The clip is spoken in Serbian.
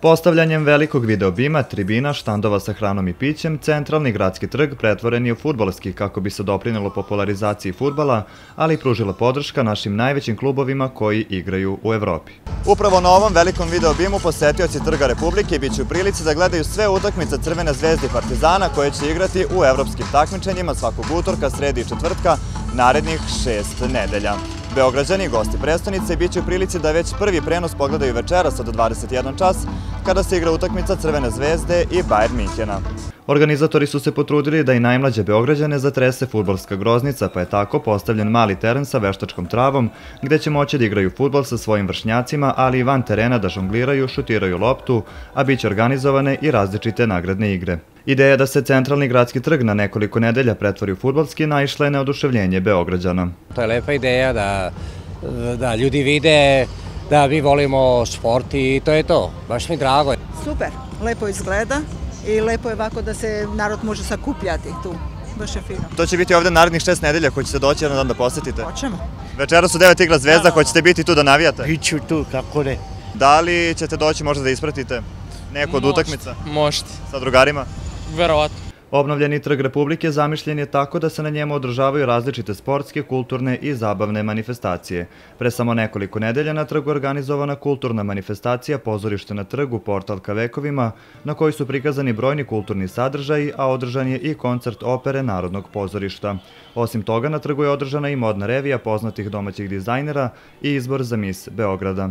Postavljanjem velikog videobima, tribina, štandova sa hranom i pićem, centralni gradski trg pretvoren je u futbolski kako bi se doprinelo popularizaciji futbala, ali i pružila podrška našim najvećim klubovima koji igraju u Evropi. Upravo na ovom velikom videobimu posetioci Trga Republike biće u prilici da gledaju sve utakmice Crvene zvezde i Partizana koje će igrati u evropskim takmičenjima svakog utorka, sredi i četvrtka narednih šest nedelja. Beograđani gosti prestonice biće u prilici da već prvi prenos pogledaju večeras od 21 čas kada se igra utakmica Crvene zvezde i Bayern Minhena. Organizatori su se potrudili da i najmlađe Beograđane zatrese futbolska groznica, pa je tako postavljen mali teren sa veštačkom travom, gde će moći da igraju futbol sa svojim vršnjacima, ali i van terena da žongliraju, šutiraju loptu, a bit će organizovane i različite nagradne igre. Ideja da se centralni gradski trg na nekoliko nedelja pretvori u futbolski naišla je na oduševljenje Beograđana. To je lepa ideja da, da ljudi vide da mi volimo sport i to je to. Baš mi drago. Super, lepo izgleda i lepo je ovako da se narod može sakupljati tu. Baš je fino. To će biti ovde narednih šest nedelja, hoćete doći jedan dan da posetite? Hoćemo. Večera su devet igra zvezda, hoćete biti tu da navijate? Biću tu, kako ne. Da li ćete doći možda da ispratite neku od utakmica Možete, sa drugarima? verovatno. Obnovljeni trg Republike zamišljen je tako da se na njemu održavaju različite sportske, kulturne i zabavne manifestacije. Pre samo nekoliko nedelja na trgu organizovana kulturna manifestacija Pozorište na trgu Portal ka vekovima, na kojoj su prikazani brojni kulturni sadržaji, a održan je i koncert opere Narodnog pozorišta. Osim toga, na trgu je održana i modna revija poznatih domaćih dizajnera i izbor za mis Beograda.